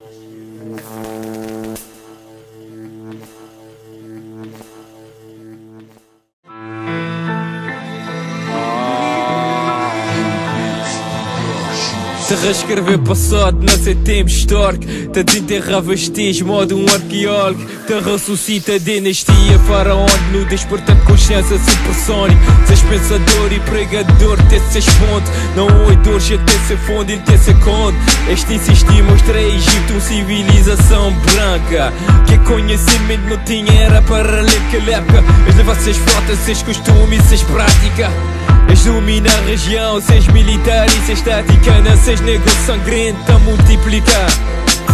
Thank you. Se reescrever passado, não sei tempo histórico Te desenterra vestígios, modo um arqueólogo. Te ressuscita dinastia faraónico No despertar de consciência supersónico Seis pensador e pregador, te se fonte. Não oi dor, te se fundo, te se conde Este insistir mostra Egito uma civilização branca. Que conhecimento não tinha era para ler que época Mas levar seis frotas, seis costumes, seis prática És domina a região, seis militar e seis tática Não seis negócio sangrento a multiplicar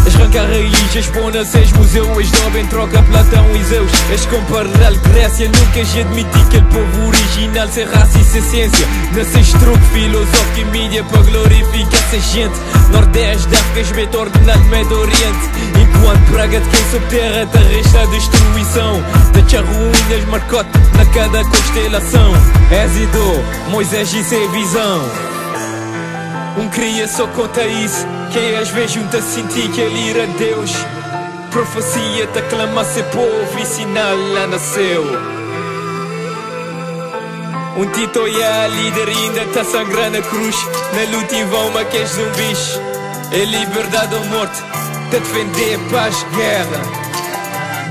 És arrancar raiz, expona seis museu És dobe em troca Platão e Zeus. És comparar Grécia, nunca és admitir que o povo original Sem raça e sem ciência. Seis truque filosófico e mídia para glorificar essa gente. Nordeste, África, mete ordenado Médio Oriente. Enquanto praga de quem sob terra terrestre a destruição. Deixa ruínas marcote na cada constelação. Êxodo, Moisés e sem visão um cria só conta isso. Quem às vezes junta sentir que ele ira Deus. Profecia te clama ser povo e sinal lá nasceu. Um Tito a líder ainda tá sangrando a cruz. Na luta em vão, mas que zumbis É liberdade ou morte? Te defender paz, guerra.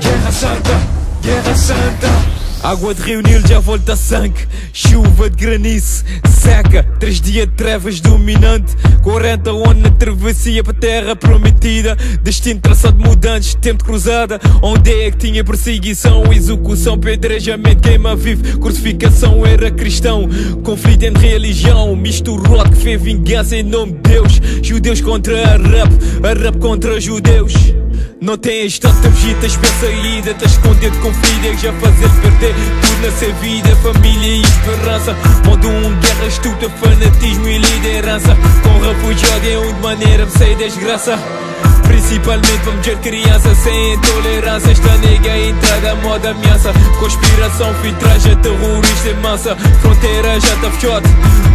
Guerra santa, guerra santa Água de Rio Nilo já volta a sangue Chuva de granizo, seca Três dias de trevas dominante 40 anos na travessia para terra prometida Destino traçado mudantes, tempo de cruzada Onde é que tinha perseguição, execução Pedrejamento, queima vivo, crucificação Era cristão, conflito entre religião Misturado que fez vingança em nome de Deus Judeus contra árabe, árabe contra judeus não tens tanta tens bem saída Estás escondido com filha já fazer perder Tudo nessa vida, família e esperança. Modo um guerra, estuda, fanatismo e liderança. Com refugiado é de maneira sem desgraça. Principalmente vamos ver crianças sem intolerância. Esta nega entrada, moda ameaça. Conspiração, filtragem, terrorista e massa. Fronteira já tá fechada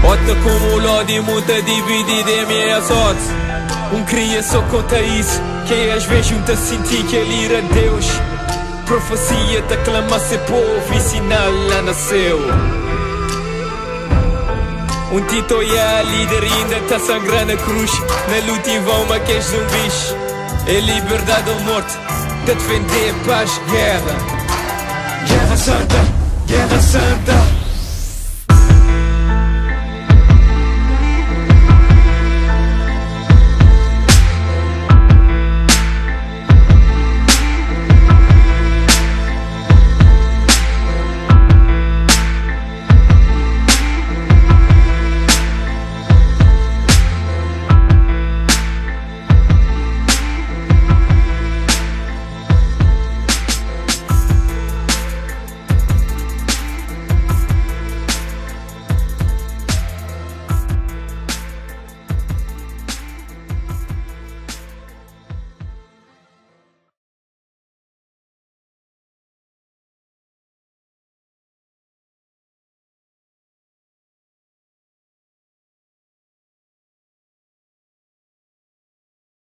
Ota o e muita dividida em minha sorte Um cria só conta isso Que às vezes junta sentir que ele ira Deus. Profecia te clama ser povo e sinal lá nasceu um Tito e a líder ainda tá sangrando a cruz. Na luta em vão, és zumbis É liberdade ou morte Te defender paz, guerra. Guerra santa, guerra santa